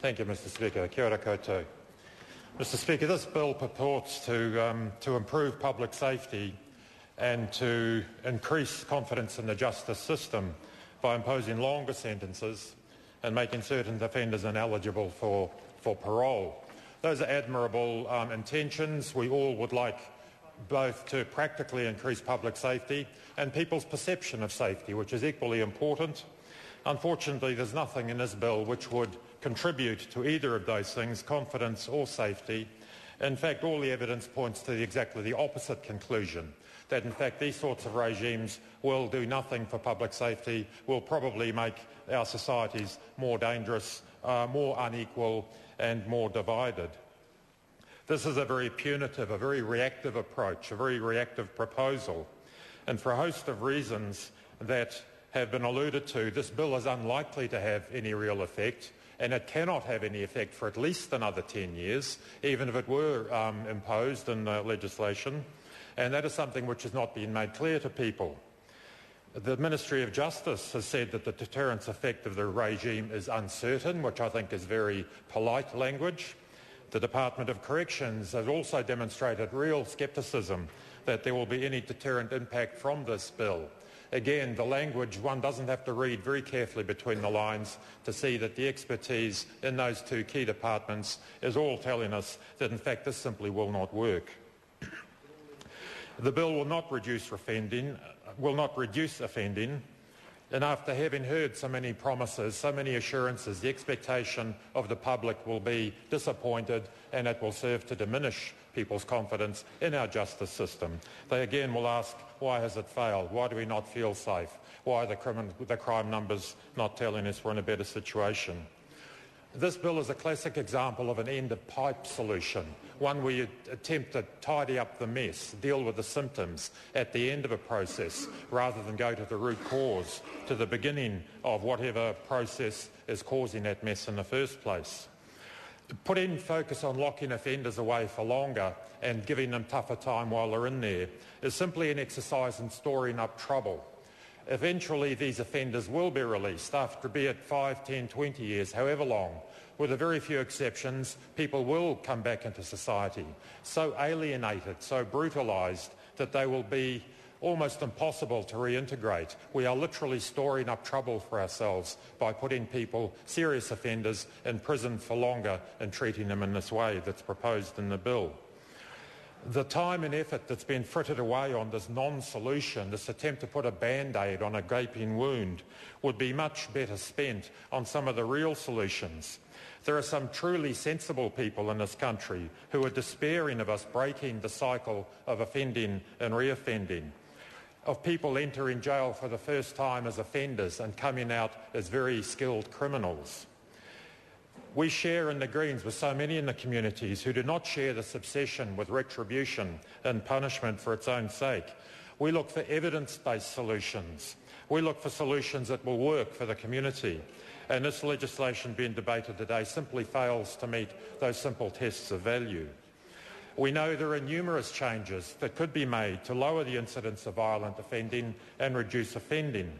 Thank you, Mr Speaker. Kia ora koutou. Mr Speaker, this bill purports to, um, to improve public safety and to increase confidence in the justice system by imposing longer sentences and making certain offenders ineligible for, for parole. Those are admirable um, intentions. We all would like both to practically increase public safety and people's perception of safety, which is equally important. Unfortunately, there's nothing in this bill which would contribute to either of those things, confidence or safety. In fact, all the evidence points to the, exactly the opposite conclusion, that in fact these sorts of regimes will do nothing for public safety, will probably make our societies more dangerous, uh, more unequal and more divided. This is a very punitive, a very reactive approach, a very reactive proposal. And for a host of reasons that have been alluded to, this bill is unlikely to have any real effect, and it cannot have any effect for at least another 10 years, even if it were um, imposed in legislation. And that is something which has not been made clear to people. The Ministry of Justice has said that the deterrence effect of the regime is uncertain, which I think is very polite language. The Department of Corrections has also demonstrated real scepticism that there will be any deterrent impact from this bill. Again, the language, one doesn't have to read very carefully between the lines to see that the expertise in those two key departments is all telling us that in fact this simply will not work. The bill will not reduce offending, will not reduce offending, and after having heard so many promises, so many assurances, the expectation of the public will be disappointed and it will serve to diminish people's confidence in our justice system. They again will ask, why has it failed? Why do we not feel safe? Why are the, crime, the crime numbers not telling us we're in a better situation? This bill is a classic example of an end of pipe solution, one where you attempt to tidy up the mess, deal with the symptoms at the end of a process, rather than go to the root cause, to the beginning of whatever process is causing that mess in the first place. Putting focus on locking offenders away for longer and giving them tougher time while they're in there is simply an exercise in storing up trouble Eventually, these offenders will be released after, be it 5, 10, 20 years, however long. With a very few exceptions, people will come back into society, so alienated, so brutalised, that they will be almost impossible to reintegrate. We are literally storing up trouble for ourselves by putting people, serious offenders, in prison for longer and treating them in this way that's proposed in the bill the time and effort that's been frittered away on this non-solution, this attempt to put a band-aid on a gaping wound, would be much better spent on some of the real solutions. There are some truly sensible people in this country who are despairing of us breaking the cycle of offending and reoffending, of people entering jail for the first time as offenders and coming out as very skilled criminals. We share in the Greens with so many in the communities who do not share this obsession with retribution and punishment for its own sake. We look for evidence-based solutions. We look for solutions that will work for the community. And this legislation being debated today simply fails to meet those simple tests of value. We know there are numerous changes that could be made to lower the incidence of violent offending and reduce offending.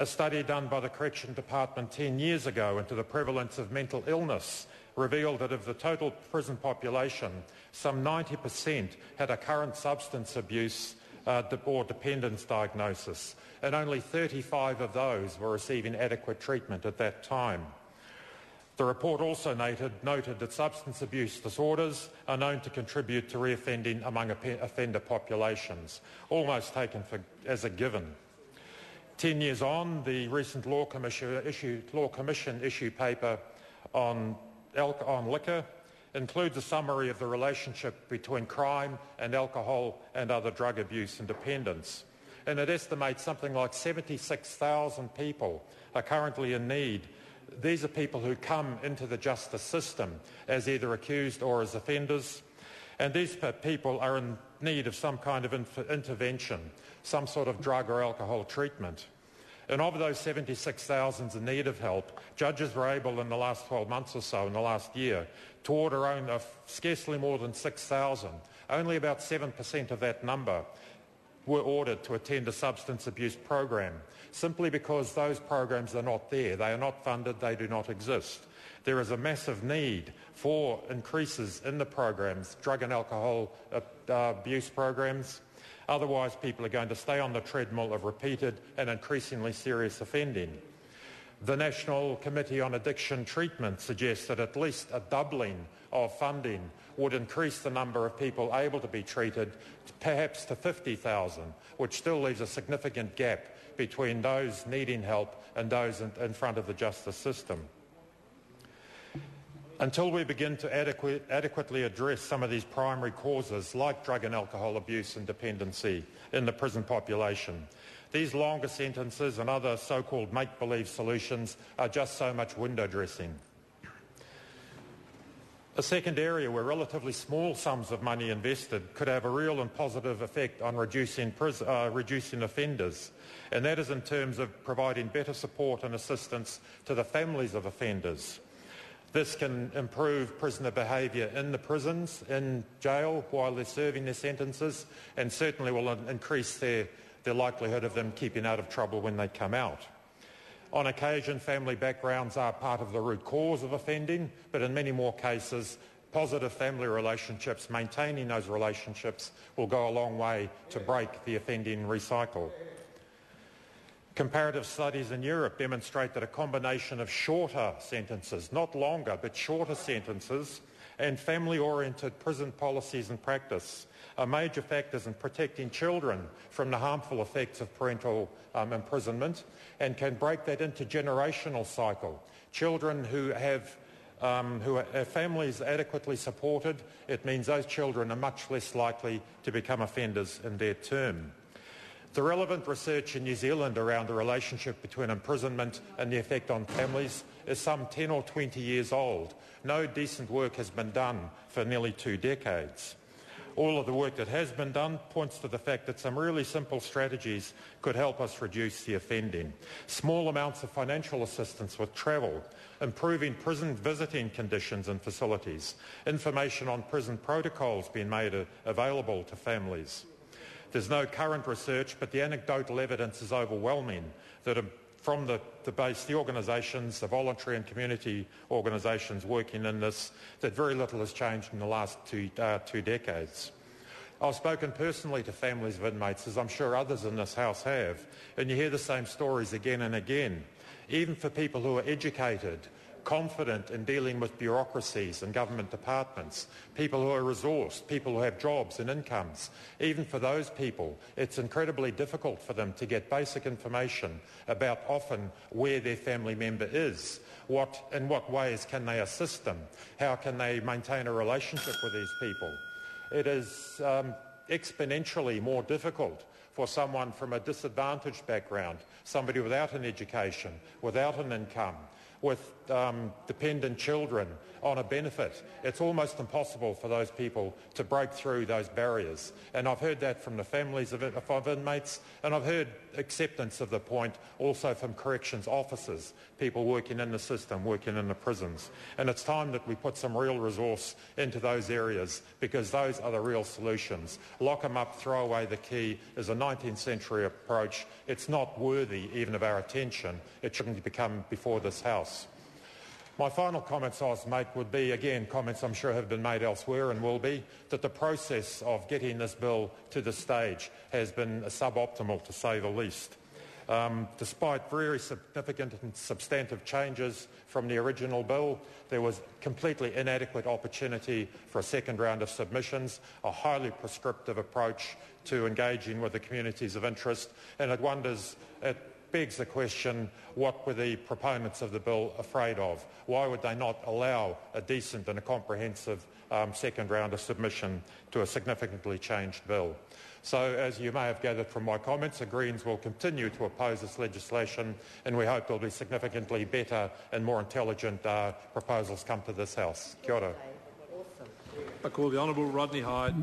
A study done by the Correction Department 10 years ago into the prevalence of mental illness revealed that of the total prison population, some 90% had a current substance abuse uh, or dependence diagnosis, and only 35 of those were receiving adequate treatment at that time. The report also noted, noted, that substance abuse disorders are known to contribute to reoffending among offender populations, almost taken for, as a given. Ten years on, the recent Law Commission, issue, Law Commission issued paper on, on liquor includes a summary of the relationship between crime and alcohol and other drug abuse and dependence. And it estimates something like 76,000 people are currently in need. These are people who come into the justice system as either accused or as offenders. And these people are in need of some kind of intervention some sort of drug or alcohol treatment. And of those 76,000 in need of help, judges were able in the last 12 months or so, in the last year, to order only scarcely more than 6,000. Only about 7% of that number were ordered to attend a substance abuse program simply because those programs are not there. They are not funded, they do not exist. There is a massive need for increases in the programs, drug and alcohol uh, abuse programs. Otherwise, people are going to stay on the treadmill of repeated and increasingly serious offending. The National Committee on Addiction Treatment suggests that at least a doubling of funding would increase the number of people able to be treated perhaps to 50,000, which still leaves a significant gap between those needing help and those in, in front of the justice system. Until we begin to adequate, adequately address some of these primary causes like drug and alcohol abuse and dependency in the prison population, these longer sentences and other so-called make-believe solutions are just so much window dressing. A second area where relatively small sums of money invested could have a real and positive effect on reducing, uh, reducing offenders, and that is in terms of providing better support and assistance to the families of offenders. This can improve prisoner behaviour in the prisons, in jail, while they're serving their sentences, and certainly will increase their the likelihood of them keeping out of trouble when they come out. On occasion, family backgrounds are part of the root cause of offending, but in many more cases, positive family relationships, maintaining those relationships, will go a long way to break the offending recycle. Comparative studies in Europe demonstrate that a combination of shorter sentences, not longer, but shorter sentences, and family-oriented prison policies and practice are major factors in protecting children from the harmful effects of parental um, imprisonment and can break that intergenerational cycle. Children who have um, who have families adequately supported, it means those children are much less likely to become offenders in their term. The relevant research in New Zealand around the relationship between imprisonment and the effect on families is some 10 or 20 years old. No decent work has been done for nearly two decades. All of the work that has been done points to the fact that some really simple strategies could help us reduce the offending. Small amounts of financial assistance with travel, improving prison visiting conditions and facilities, information on prison protocols being made available to families. There's no current research, but the anecdotal evidence is overwhelming that from the, the base, the organisations, the voluntary and community organisations working in this, that very little has changed in the last two, uh, two decades. I've spoken personally to families of inmates, as I'm sure others in this House have, and you hear the same stories again and again. Even for people who are educated, confident in dealing with bureaucracies and government departments, people who are resourced, people who have jobs and incomes. Even for those people, it's incredibly difficult for them to get basic information about often where their family member is. What, in what ways can they assist them? How can they maintain a relationship with these people? It is um, exponentially more difficult for someone from a disadvantaged background, somebody without an education, without an income, with um, dependent children on a benefit. It's almost impossible for those people to break through those barriers. And I've heard that from the families of, of inmates, and I've heard acceptance of the point also from corrections officers, people working in the system, working in the prisons. And it's time that we put some real resource into those areas because those are the real solutions. Lock them up, throw away the key is a 19th century approach. It's not worthy even of our attention. It shouldn't become before this House. My final comments I was make would be, again, comments I'm sure have been made elsewhere and will be, that the process of getting this bill to this stage has been suboptimal, to say the least. Um, despite very significant and substantive changes from the original bill, there was completely inadequate opportunity for a second round of submissions, a highly prescriptive approach to engaging with the communities of interest, and it wonders, it begs the question, what were the proponents of the bill afraid of? Why would they not allow a decent and a comprehensive um, second round of submission to a significantly changed bill? So, as you may have gathered from my comments, the Greens will continue to oppose this legislation and we hope there will be significantly better and more intelligent uh, proposals come to this House. Kia ora. I call the Honourable Rodney Hide.